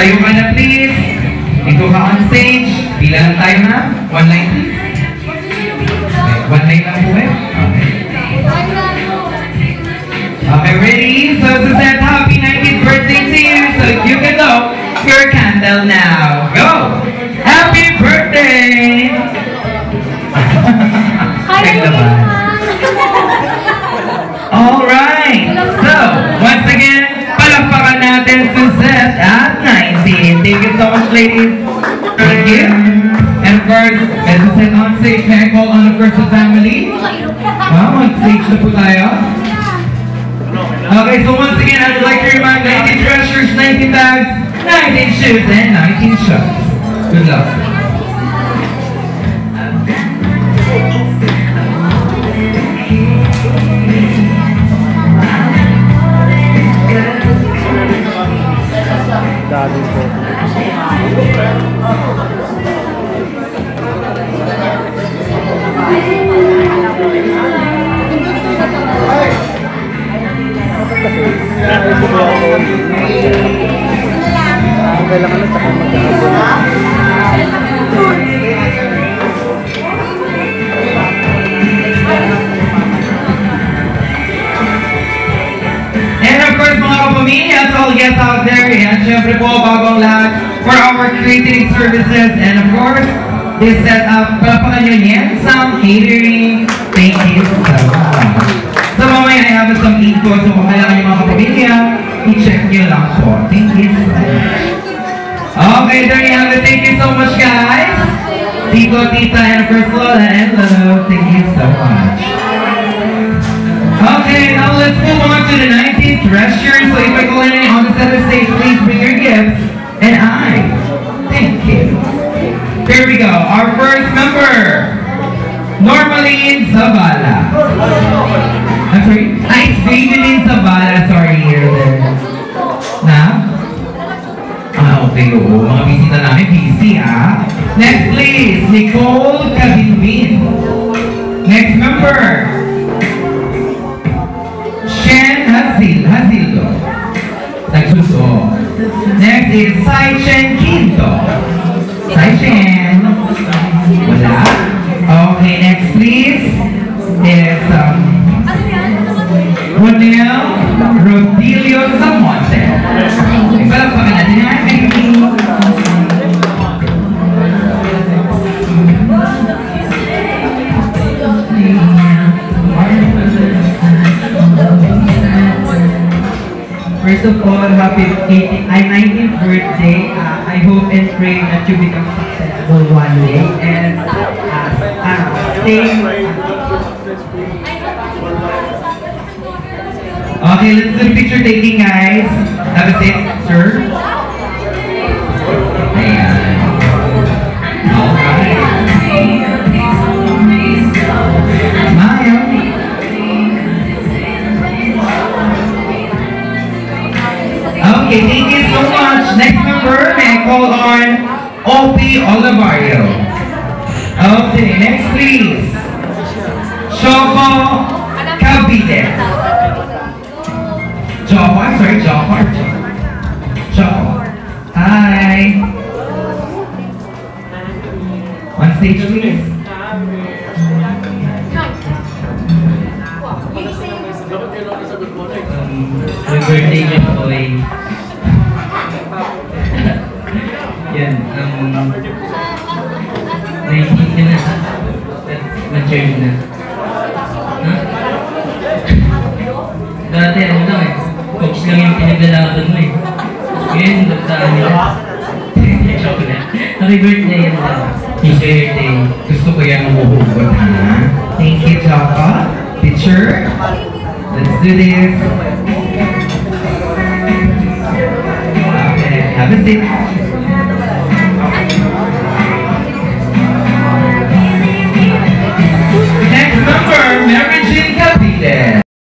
tayo ka na please. Ito ka on stage. Bilang tayo na. One line please. One line lang po eh. Okay. Okay, ready? You ladies. Thank you. And of course, as I said on stage, may I call on the family? Wow, on stage na po tayo. Okay, so once again, I would like to remind 19 treasures, 19 bags, 19 shoes, and 19 shots. Good luck. Daling And of course, mga kapamilya, to all guests out there, yan, syempre po, bagong lahat for our creating services. And of course, this setup, palapakan nyo yan, some catering. Thank you so much. So mamaya, I have some info. So kung kailangan nyo mga kapamilya, you so much. Okay, there you have it. Thank you so much, guys. Tito, Tita, and Lola and Lolo. Thank you so much. Okay, now let's move on to the 19th treasure. So if I go in on the center stage, please bring your gifts. And I thank you. Here we go. Our first member, Normaline Zavala. I'm sorry? Ay, Evangeline Zavala. Sorry, here. there. Na? Ah, okay, oo. Mga bisita namin, busy ah. Next please, Nicole Cabinbin. Next member, Shen Hazil, Hazildo. Nagsuso. Next is Sai Chen Quinto. Sai Chen. First of all, happy 18, I 19th birthday. Uh, I hope and pray that you become successful one day. And uh, uh, stay, Okay, let's do picture taking, guys. Have a seat, Okay, thank you so much. Next member, may I call on Opie Olivario. Okay, next please. Choco Cavite. I'm sorry, Choco. Choco. Hi. On stage, please. Yung birthday po ay... Yan, um... 19 ka na. Matured na. Ha? Dati ano lang eh. Coach lang yung pinaglalaban mo eh. Ngayon, dagdaan nila. Joke na. Happy birthday yan lang. Happy birthday. Gusto ko yan umuhugot, ha? Do this. Okay, have a seat.